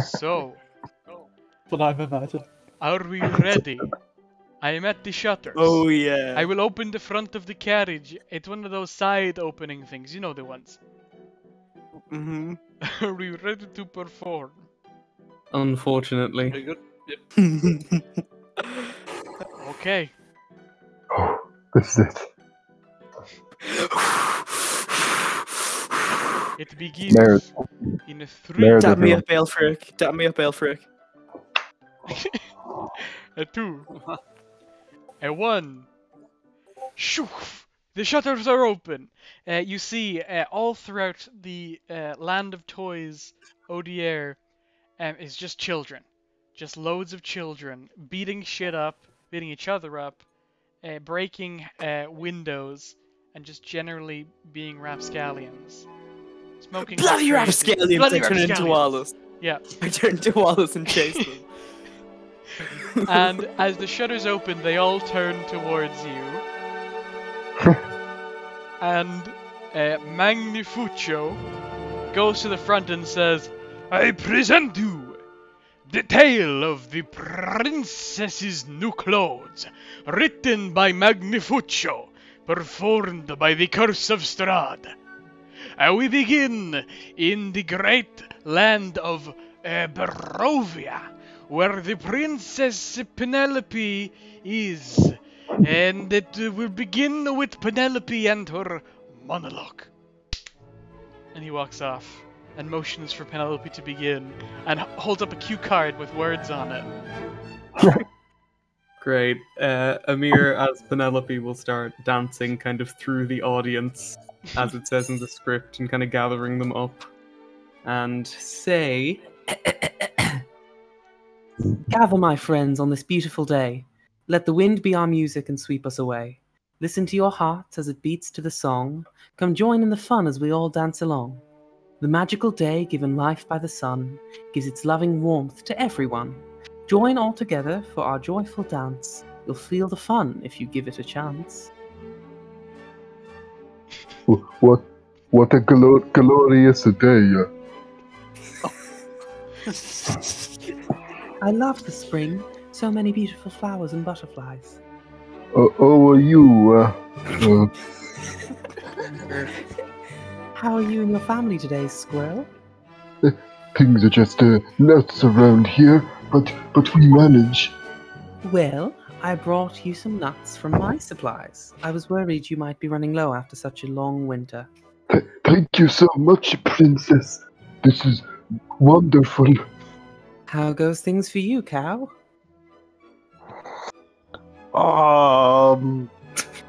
So, What I'm imagining. are we ready? I am at the shutters. Oh yeah. I will open the front of the carriage. It's one of those side opening things, you know the ones. hmm Are we ready to perform? Unfortunately. Very good. Okay. Oh, this is it. It begins There- in a three, there- Dab me everyone. up, Elfric. Dab me up, Elfric. a two, a one. Shoof! The shutters are open. Uh, you see, uh, all throughout the uh, land of toys, ODR, um, is just children. Just loads of children beating shit up, beating each other up, uh, breaking uh, windows, and just generally being rapscallions. Smoking Bloody rapscallions! Bloody I turn into. Wallace. Yeah. I turn into Wallace and chase them. and as the shutters open, they all turn towards you. and uh, goes to the front and says, I present you the tale of the princess's new clothes, written by Mangiafuoco, performed by the Curse of Strahd. We begin in the great land of uh, Barovia, where the Princess Penelope is. And it uh, will begin with Penelope and her monologue. And he walks off and motions for Penelope to begin and holds up a cue card with words on it. Great. Uh, Amir, as Penelope, will start dancing kind of through the audience, as it says in the script, and kind of gathering them up. And say, Gather, my friends, on this beautiful day. Let the wind be our music and sweep us away. Listen to your hearts as it beats to the song. Come join in the fun as we all dance along. The magical day given life by the sun gives its loving warmth to everyone. Join all together for our joyful dance. You'll feel the fun if you give it a chance. What what a glo- glorious day. I love the spring. So many beautiful flowers and butterflies. Uh, how are you? Uh, uh, How are you and your family today, Squirrel? things are just uh, nuts around here, but but we manage. Well, I brought you some nuts from my supplies. I was worried you might be running low after such a long winter. Th- thank you so much, princess. This is wonderful. How goes things for you, cow? Um,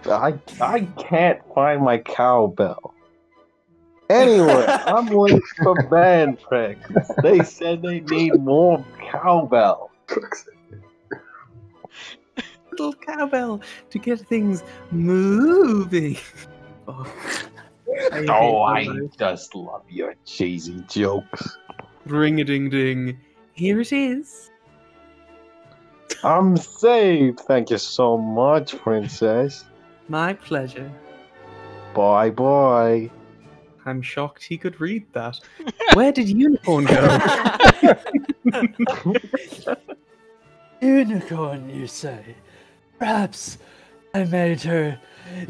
I I can't find my cowbell. Anyway, I'm late for band practice. They said they need more cowbell. Little cowbell to get things moving. Oh, I Oh, I just love your cheesy jokes. Ring a ding ding. Here it is. I'm saved. Thank you so much, princess. My pleasure. Bye bye. I'm shocked he could read that. Where did Unicorn go? Unicorn, you say? Perhaps I made her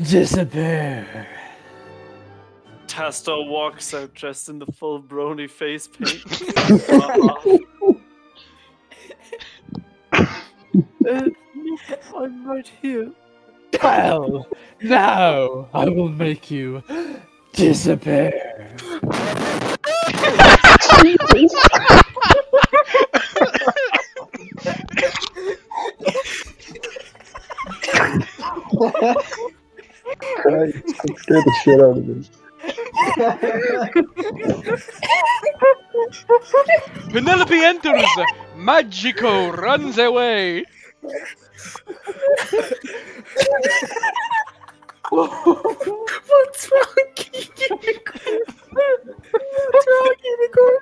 disappear. Tastor walks out dressed in the full brony face paint. Uh, I'm right here. Well, now I will make you disappear. Scared the shit out of me. Penelope enters. Magico runs away. What's wrong, Unicorn? What's wrong, Unicorn?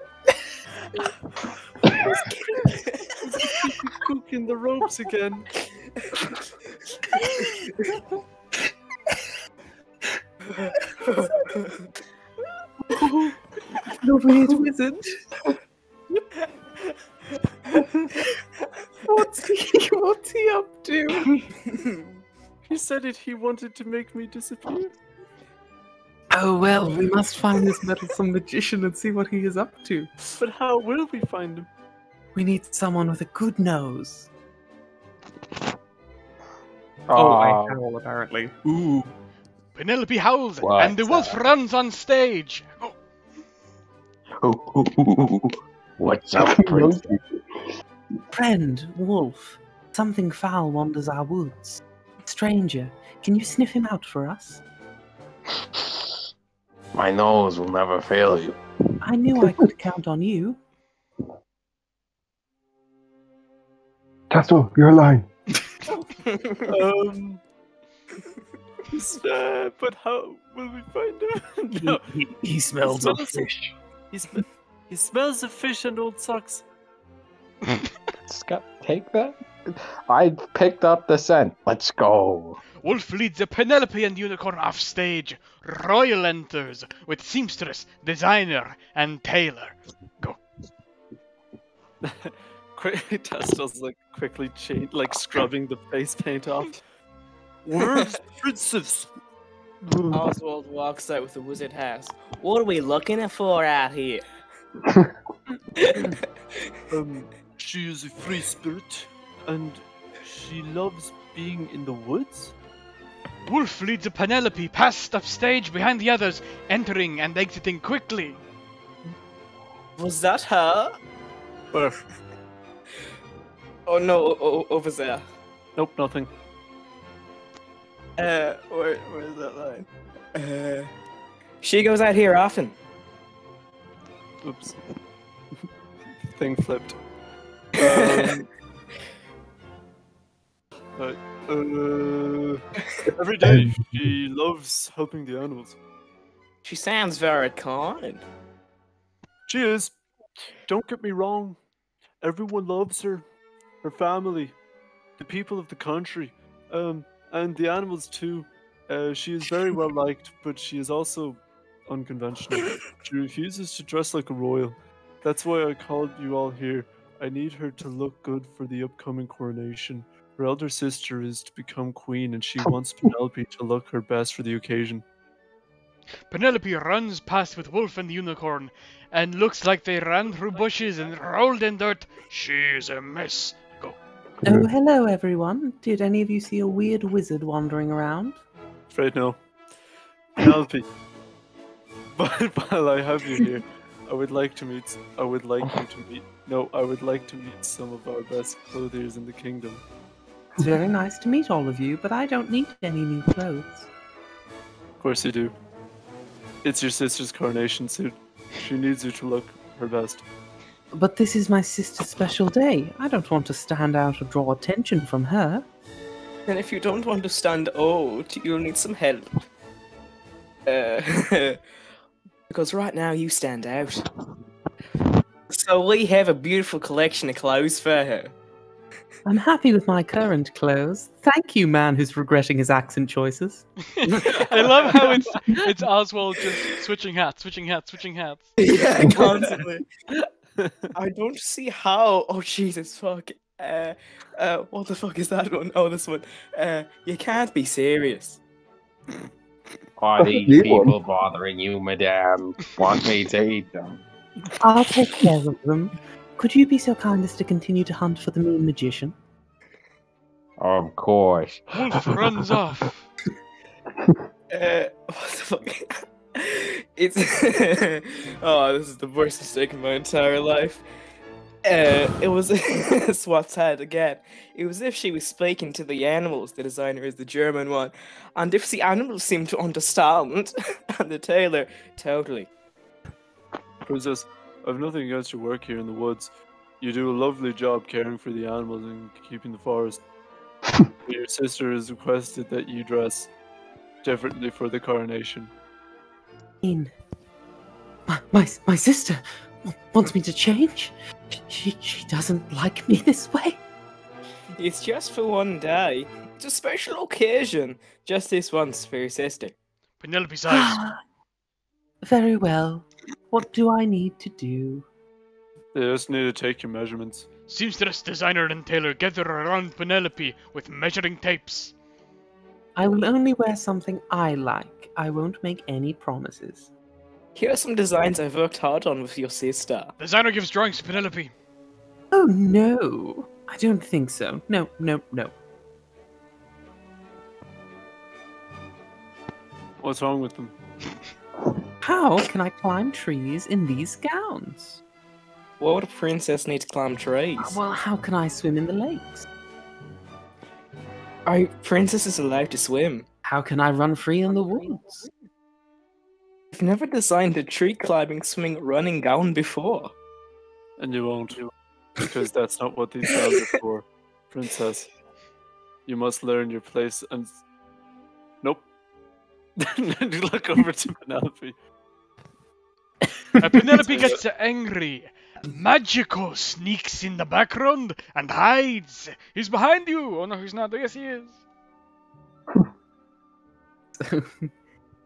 Cooking the ropes again. The weird wizard. What's he, what's he up to? He said it. He wanted to make me disappear. Oh well, we must find this meddlesome magician and see what he is up to. But how will we find him? We need someone with a good nose. Oh, I uh, howl apparently. Ooh. Penelope howls, What and the wolf runs on stage. Oh, What's up, Prince? Friend, wolf, something foul wanders our woods. Stranger, can you sniff him out for us? My nose will never fail you. I knew I could count on you. Castle, you're lying. Um. uh, but how will we find him? no, He, he smells of fish. he, sm- he smells of fish and old socks. Scott, take that. I picked up the scent. Let's go. Wolf leads the Penelope and Unicorn off stage. Royal enters with seamstress, designer, and tailor. Go. Quick, Testel's like quickly change, like scrubbing the face paint off. Where's the princess? Oswald walks out with a wizard hat. What are we looking for out here? Um, she is a free spirit, and she loves being in the woods. Wolf leads the Penelope past upstage behind the others, entering and exiting quickly. Was that her? Where? Oh no, o- o- over there. Nope, nothing. Uh, where, where's that line? Uh, she goes out here often. Oops. Thing flipped. Um, but, uh, every day she loves helping the animals. She sounds very kind. She is. Don't get me wrong. Everyone loves her. Her family, the people of the country, um, and the animals too. Uh, she is very well liked, but she is also unconventional. she refuses to dress like a royal. That's why I called you all here. I need her to look good for the upcoming coronation. Her elder sister is to become queen, and she oh. wants Penelope to look her best for the occasion. Penelope runs past with Wolf and the Unicorn, and looks like they ran through bushes and rolled in dirt. She's a mess. Go. Oh, hello everyone. Did any of you see a weird wizard wandering around? Afraid no. Penelope. but while I have you here, I would like to meet. I would like you to meet. No, I would like to meet some of our best clothiers in the kingdom. It's very nice to meet all of you, but I don't need any new clothes. Of course you do. It's your sister's coronation suit. She needs you to look her best. But this is my sister's special day. I don't want to stand out or draw attention from her. And if you don't want to stand out, you'll need some help. Uh, because right now you stand out. So we have a beautiful collection of clothes for her. I'm happy with my current clothes. Thank you, man who's regretting his accent choices. I love how it's it's Oswald just switching hats, switching hats, switching hats. yeah, constantly. I don't see how. Oh Jesus, fuck. Uh, uh, what the fuck is that one? Oh, this one. Uh, you can't be serious. Are these New people bothering you, madame? Want me to eat them? I'll take care of them. Could you be so kind as to continue to hunt for the moon magician? Of course. Wolf runs off. Uh, what the fuck? it's. oh, this is the worst mistake in my entire life. Uh, it was Swat's head again. It was if she was speaking to the animals. The designer is the German one, and if the animals seem to understand, and the tailor totally. Princess, I've nothing against your work here in the woods. You do a lovely job caring for the animals and keeping the forest. Your sister has requested that you dress differently for the coronation. In. My, my, my sister wants me to change? She, she doesn't like me this way? It's just for one day. It's a special occasion. Just this once for your sister. Penelope's eyes. Very well. What do I need to do? They just need to take your measurements. Seamstress, designer, and tailor gather around Penelope with measuring tapes. I will only wear something I like. I won't make any promises. Here are some designs I've worked hard on with your sister. Designer gives drawings to Penelope. Oh no, I don't think so. No, no, no. What's wrong with them? How can I climb trees in these gowns? Why would a princess need to climb trees? Ah, well, how can I swim in the lakes? Oh, are princesses allowed to swim? How can I run free in the woods? I've never designed a tree climbing, swimming, running gown before. And you won't. Because that's not what these gowns are for, princess. You must learn your place and. Nope. you look over to Penelope. Penelope gets angry. Magico sneaks in the background and hides. He's behind you. Oh no, he's not. Yes, he is.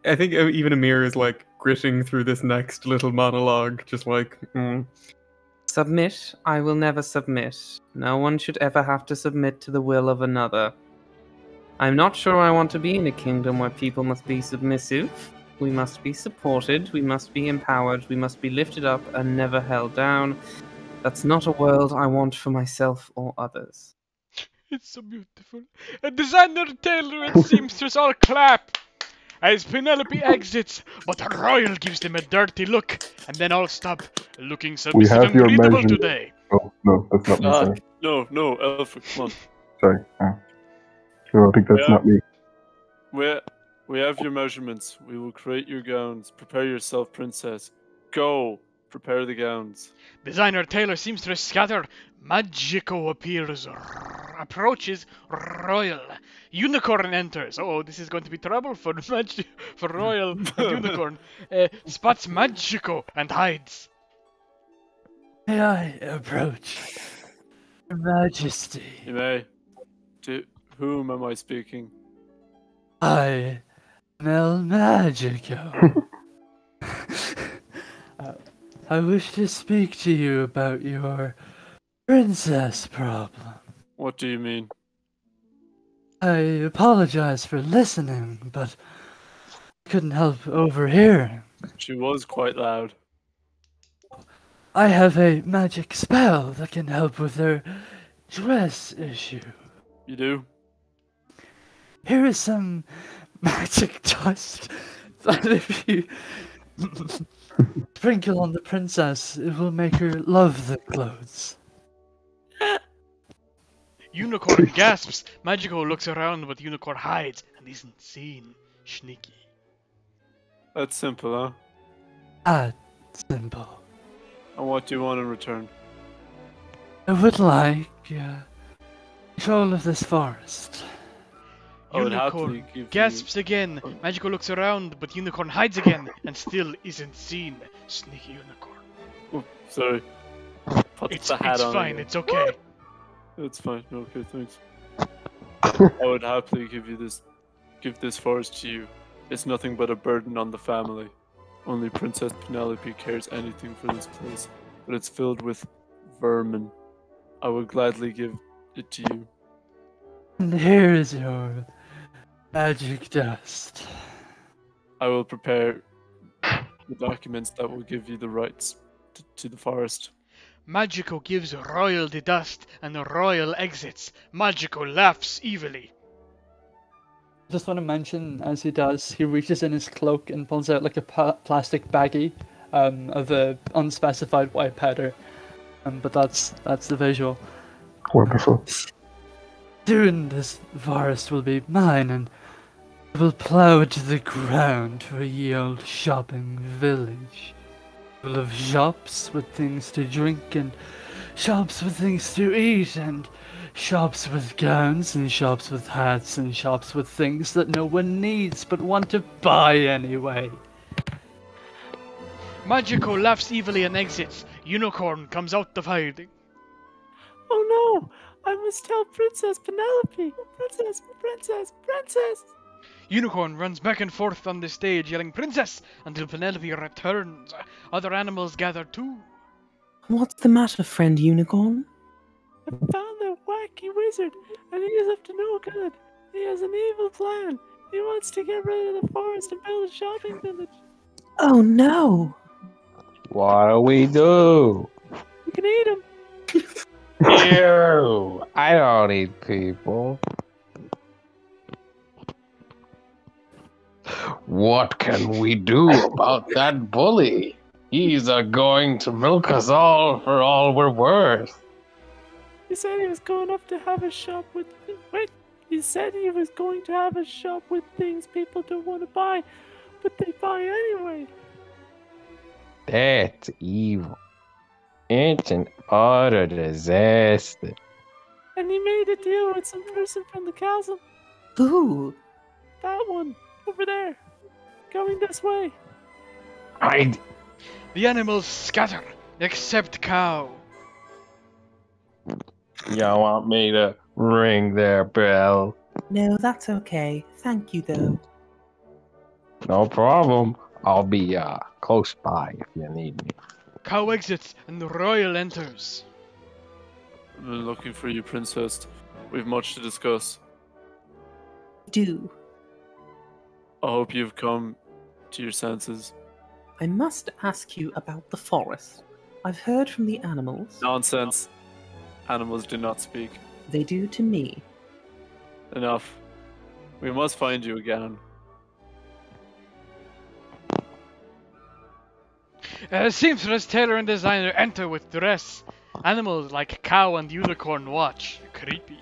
I think even Amir is like gritting through this next little monologue, just like, mm. Submit? I will never submit. No one should ever have to submit to the will of another. I'm not sure I want to be in a kingdom where people must be submissive. We must be supported, we must be empowered, we must be lifted up and never held down. That's not a world I want for myself or others. It's so beautiful. A designer, tailor, and seamstress all clap as Penelope exits, but Royal gives them a dirty look, and then all stop, looking submissive have and your breathable measurement. today. Oh, no, that's not me, Ah, sorry. no, no, Alfred, come on. Sorry. Ah. No, I think that's Yeah. not me. We, we have your measurements. We will create your gowns. Prepare yourself, princess. Go! Prepare the gowns. Designer, tailor, seamstress scatter. Magico appears, approaches Royal. Unicorn enters. Oh, this is going to be trouble for Mag- for Royal Unicorn. Uh, spots Magico and hides. May I approach? Your Majesty, You may. To whom am I speaking? I am El Magico. Uh, I wish to speak to you about your princess problem. What do you mean? I apologize for listening, but I couldn't help overhearing. She was quite loud. I have a magic spell that can help with her dress issue. You do? Here is some magic dust that if you sprinkle on the princess, it will make her love the clothes. Unicorn gasps. Magico looks around, but Unicorn hides and isn't seen. Sneaky. That's simple, huh? Ah, simple. And what do you want in return? I would like uh, control of this forest. I would Unicorn happily give you- gasps again. Oh. Magico looks around, but Unicorn hides again and still isn't seen. Sneaky Unicorn. Oh, sorry. Put It's, the hat it's on fine, again. it's okay. It's fine. Okay, thanks. I would happily give you this, give this forest to you. It's nothing but a burden on the family. Only Princess Penelope cares anything for this place, but it's filled with vermin. I would gladly give it to you. And here is your magic dust. I will prepare the documents that will give you the rights to, to the forest. Magico gives Royal the dust, and Royal exits. Magico laughs evilly. Just want to mention, as he does, he reaches in his cloak and pulls out like a pa- plastic baggie um, of a unspecified white powder. Um, but that's that's the visual. Wonderful. Soon this forest will be mine, and I will plow it to the ground for a ye old shopping village. Full of shops with things to drink, and shops with things to eat, and shops with gowns, and shops with hats, and shops with things that no one needs but want to buy anyway. Magico laughs evilly and exits. Unicorn comes out of hiding. Oh no! I must tell Princess Penelope! Princess, Princess, Princess! Unicorn runs back and forth on the stage yelling Princess until Penelope returns. Other animals gather too. What's the matter, friend unicorn? I found that wacky wizard, and he is up to no good. He has an evil plan. He wants to get rid of the forest and build a shopping village. Oh no! What do we do? You can eat him. Ew! I don't eat people. What can we do about that bully? He's a going to milk us all for all we're worth. He said he was going up to have a shop with. Wait. He said he was going to have a shop with things people don't want to buy, but they buy anyway. That's evil. It's an utter disaster. And he made a deal with some person from the castle. Who? That one over there, going this way. I The animals scatter, except cow. y'all want me to ring their bell? No, that's okay. Thank you, though. No problem. I'll be uh close by if you need me. Cow exits and the royal enters. I've been looking for you, princess. We've much to discuss. Do. I hope you've come to your senses. I must ask you about the forest. I've heard from the animals. Nonsense. Animals do not speak. They do to me. Enough. We must find you again. Uh, seamstress, tailor, and designer enter with dress. Animals like cow and unicorn watch. Creepy.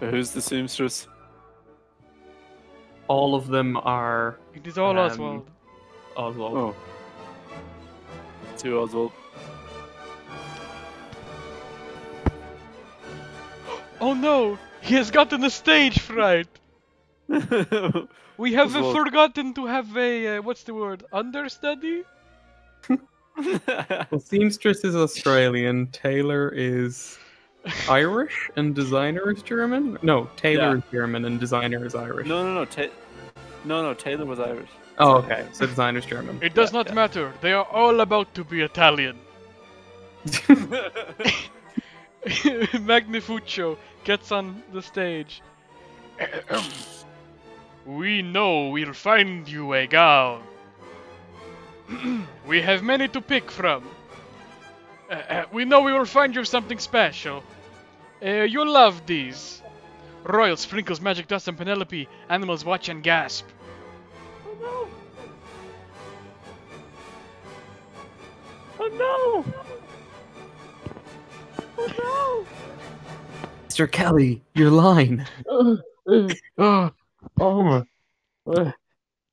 Who's the seamstress? All of them are It is all Um, Oswald. Oswald. Oh. To Oswald. Oh no! He has gotten a stage fright! We have uh, Oswald. forgotten to have a, uh, what's the word, understudy? Well, seamstress is Australian. Taylor is Irish, and designer is German. No, Taylor Yeah. is German, and designer is Irish. no, no, no. Ta- no, no. Taylor was Irish. Oh, okay. So designer's German. It does Yeah, not yeah. matter. They are all about to be Italian. Mangiafuoco gets on the stage. we know we'll find you a gown. we have many to pick from. Uh, uh, we know we will find you something special. Uh, you'll love these. Royal sprinkles magic dust on Penelope. Animals watch and gasp. oh no! Oh no! Oh no! Mr. Kelly, your line. oh, oh my. What,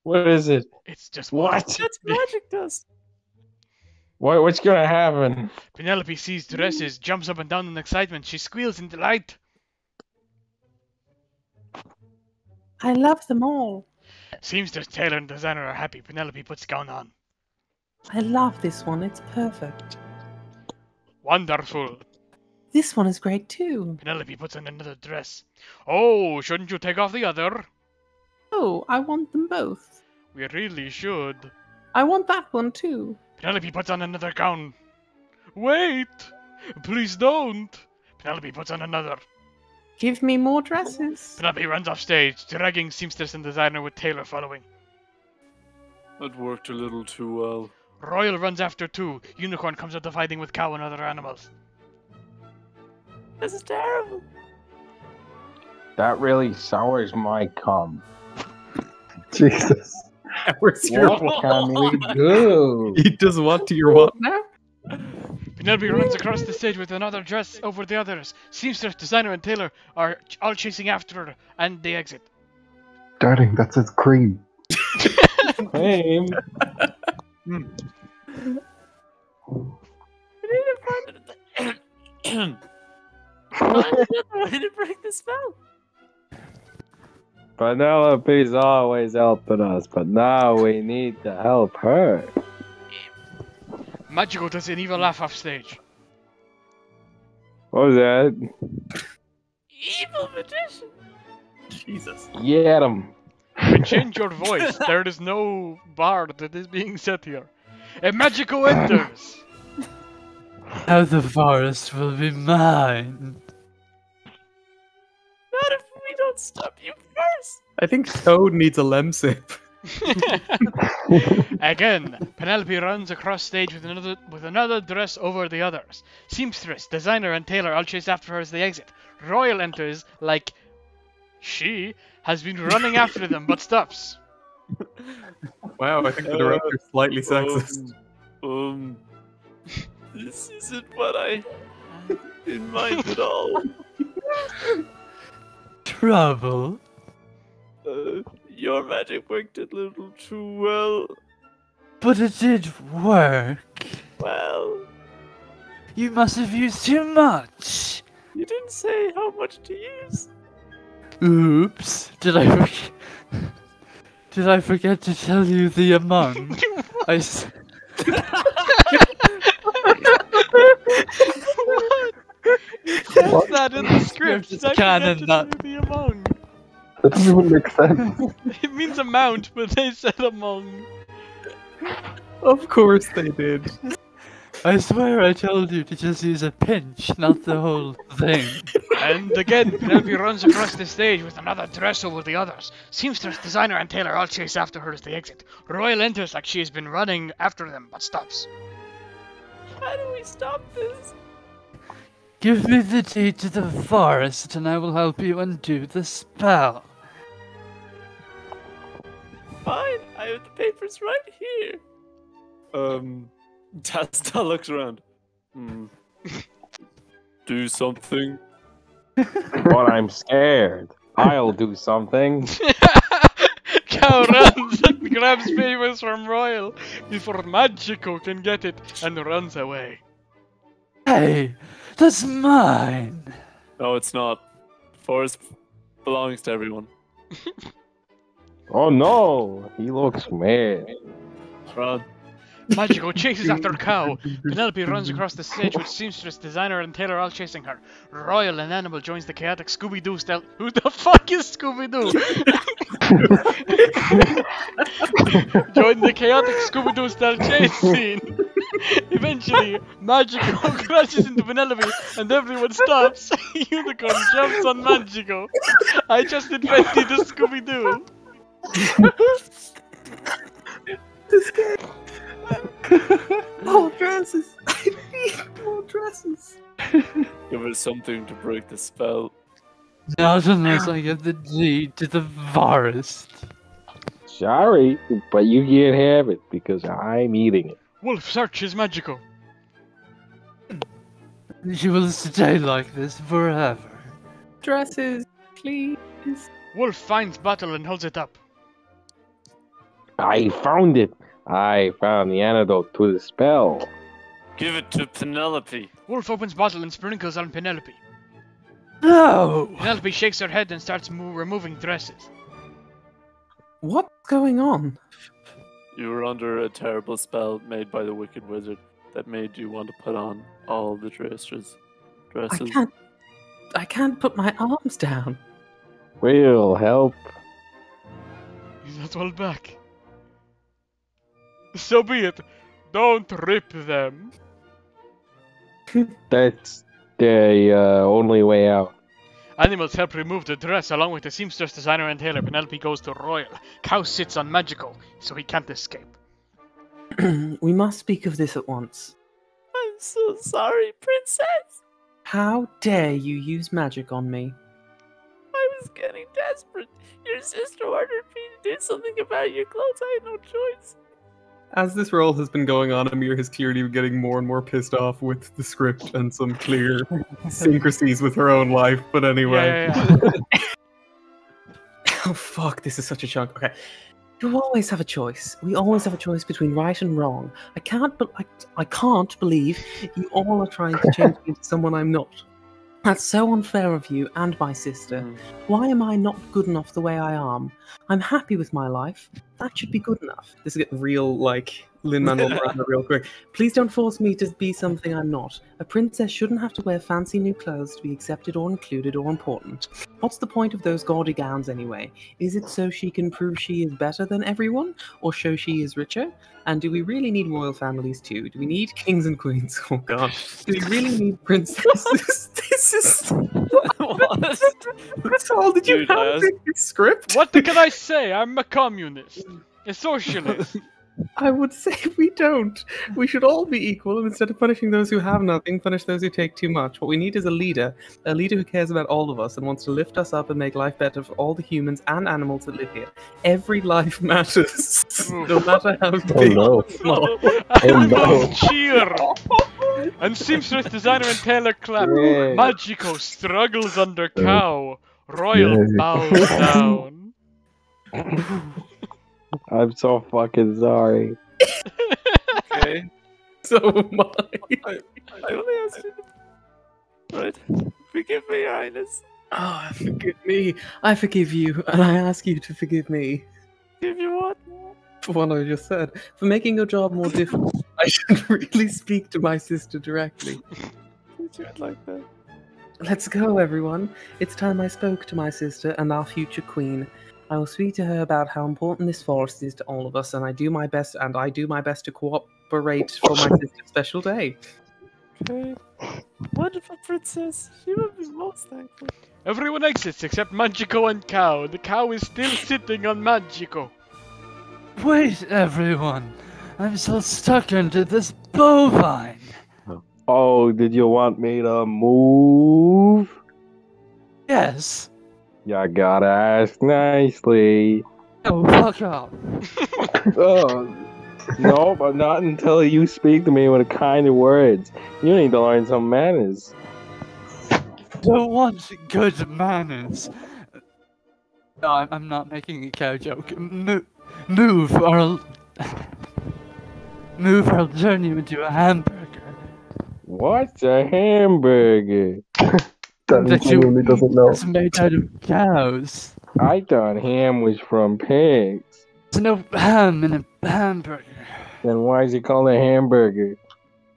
what is it? It's just What? no! That's magic dust. What what's gonna happen? Penelope sees dresses, jumps up and down in excitement. She squeals in delight. I love them all. Seems Seamstress, tailor, and designer are happy. Penelope puts gown on. I love this one. It's perfect. Wonderful. This one is great too. Penelope puts on another dress. Oh, shouldn't you take off the other? Oh, I want them both. We really should. I want that one too. Penelope puts on another gown. Wait! Please don't! Penelope puts on another. Give me more dresses. Penelope runs off stage, dragging seamstress and designer with Taylor following. That worked a little too well. Royal runs after too. Unicorn comes out to fighting with cow and other animals. This is terrible. That really sours my cum. Jesus. Where's your What can we do? He does what to your what now? Penelope runs across the stage with another dress over the others. Seamstress, designer, and tailor are ch- all chasing after her, and they exit. Darling, that says cream. Cream. We need to find it. Find another way to break the spell. Penelope's always helping us, but now we need to help her. Magico does an evil laugh off stage. What was that? Evil magician. Jesus. Yeah, him. You change your voice. There is no bar that is being set here. A Magico enters. Now the forest will be mine. Not if we don't stop you first. I think Toad needs a lemsip. Again, Penelope runs across stage with another with another dress over the others. Seamstress, designer, and tailor all chase after her as they exit. Royal enters like she has been running after them but stops. Wow, I think the director's slightly sexist. Um, um, this isn't what I had in mind at all. Trouble? Uh, your magic worked a little too well. But it did work. Well, You must have used too much. you didn't say how much to use. Oops. Did I forget? Did I forget to tell you the amount? I s- What's that in the script? It's I canon, to not- do the among. That doesn't even make sense. It means amount, but they said among. Of course they did. I swear I told you to just use a pinch, not the whole thing. And again, Penelope runs across the stage with another dress over the others. Seamstress, designer, and tailor all chase after her as they exit. Royal enters like she has been running after them, but stops. How do we stop this? Give me the key to the forest and I will help you undo the spell. Fine, I have the papers right here. Um, Tasta looks around. Hmm. Do something. but I'm scared. I'll do something. Cow runs and grabs papers from Royal before Magico can get it and runs away. Hey, that's mine. No, it's not. Forest belongs to everyone. Oh no, he looks mad. Run. Magico chases after Cow. Penelope runs across the stage with Seamstress, Designer, and Taylor all chasing her. Royal and Animal joins the chaotic Scooby Doo style. Who the fuck is Scooby Doo? Join the chaotic Scooby Doo style chase scene. Eventually, Magico crashes into Penelope and everyone stops. Unicorn jumps on Magico. I just invented the Scooby Doo. All dresses. I need more dresses. Give her something to break the spell. Not unless I get the deed to the forest. Sorry, but you can't have it because I'm eating it. Wolf searches Magico. She will stay like this forever. Dresses, please. Wolf finds bottle and holds it up. I found it. I found the antidote to the spell. Give it to Penelope. Wolf opens bottle and sprinkles on Penelope. No! Penelope shakes her head and starts mo- removing dresses. What's going on? You were under a terrible spell made by the Wicked Wizard that made you want to put on all the dresses. Dresses. I Dresses. can't. I can't put my arms down. We'll help. He's not held back. So be it. Don't rip them. That's the uh, only way out. Animals help remove the dress along with the seamstress, designer, and tailor. Penelope goes to Royal. Cow sits on Magico, so he can't escape. we must speak of this at once. I'm so sorry, princess. How dare you use magic on me? I was getting desperate. Your sister ordered me to do something about your clothes. I had no choice. As this role has been going on, Amir has clearly been getting more and more pissed off with the script and some clear syncrasies with her own life. But anyway, Yeah, yeah, yeah. Oh fuck, this is such a chunk. Okay. You always have a choice. We always have a choice between right and wrong. I can't but I, I can't believe you all are trying to change me into someone I'm not. That's so unfair of you and my sister. Mhm. Why am I not good enough the way I am? I'm happy with my life. That should be good enough. This is getting real, like Lin Manuel Miranda, real quick. Please don't force me to be something I'm not. A princess shouldn't have to wear fancy new clothes to be accepted or included or important. What's the point of those gaudy gowns anyway? Is it so she can prove she is better than everyone, or show she is richer? And do we really need royal families too? Do we need kings and queens? Oh god. Do we really need princesses? this is what? All. Did you Dude, have this script? What can I say? I'm a communist. A socialist. I would say we don't. We should all be equal, and instead of punishing those who have nothing, punish those who take too much. What we need is a leader, a leader who cares about all of us and wants to lift us up and make life better for all the humans and animals that live here. Every life matters, hmm. no matter how oh, big no. or small. I no. Oh, cheer. And seamstress designer and tailor clap. Yay. Magico struggles under cow. Royal Yay. bows down. I'm so fucking sorry. Okay. So am I. I only asked you. to- Right. Forgive me, Your Highness. Oh, ah, forgive me. I forgive you, and I ask you to forgive me Give you what? for what I just said. For making your job more difficult, I should really speak to my sister directly. Did you like that? Let's go, everyone. It's time I spoke to my sister and our future queen. I will speak to her about how important this forest is to all of us, and I do my best, and I do my best to cooperate for my sister's special day. Okay. Wonderful princess. She will be most thankful. Everyone exits except Magico and Cow. The cow is still sitting on Magico. Wait, everyone. I'm still stuck into this bovine. Oh, did you want me to move? Yes. You gotta ask nicely. Oh, fuck off. oh, no, but not until you speak to me with kind of words. You need to learn some manners. Don't want good manners. No, I'm, I'm not making a cow joke. Move, move, or I'll move, or I'll turn you into a hamburger. What's a hamburger? That That you genuinely doesn't know. It's made out of cows. I thought ham was from pigs. There's no ham in a hamburger. Then why is it called a hamburger?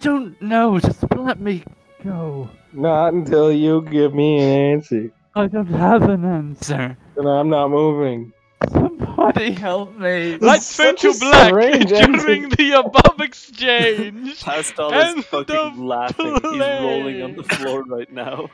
Don't know. Just let me go. Not until you give me an answer. I don't have an answer. Then I'm not moving. Somebody help me. Lights fade such to black strange during the above exchange. Pascal And is fucking the laughing. He's rolling on the floor right now.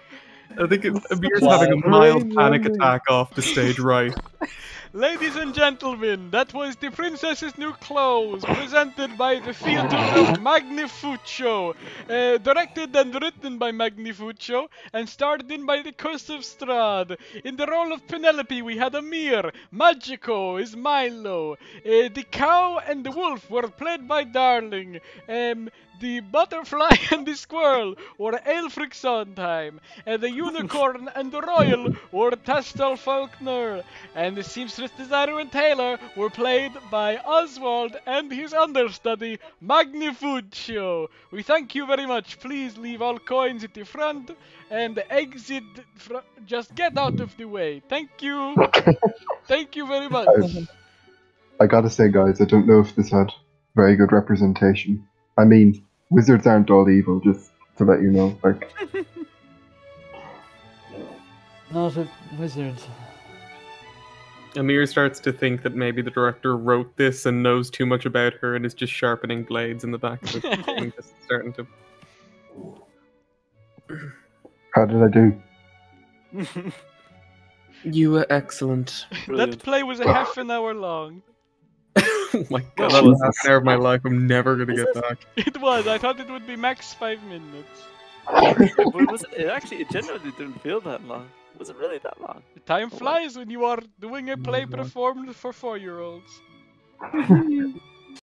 I think Amir's Wow. having a mild panic attack off the stage right. Ladies and gentlemen, that was The Princess's New Clothes, presented by the Theatre of Mangiafuoco, uh, directed and written by Mangiafuoco, and starred in by the Curse of Strahd. In the role of Penelope, we had Amir, Magico is Milo, uh, the cow and the wolf were played by Darling, um, the butterfly and the squirrel were Aelfric Sondheim, and the unicorn and the royal were Tastel Faulkner, and the seamstress designer and tailor were played by Oswald and his understudy Mangiafuoco. We thank you very much. Please leave all coins at the front and exit. Fr- just get out of the way. Thank you. thank you very much. I gotta say, guys, I don't know if this had very good representation. I mean, wizards aren't all evil, just to let you know. Like, Not a wizard. Amir starts to think that maybe the director wrote this and knows too much about her and is just sharpening blades in the back of it. and just starting to. how did I do? You were excellent. that Brilliant. play was a half an hour long. oh my god, that was half an hour of my life I'm never gonna get back. It was. I thought it would be max five minutes. but it, was, it actually, it genuinely didn't feel that long. Was it really that long? The Time oh flies when you are doing a oh play performed for four-year-olds.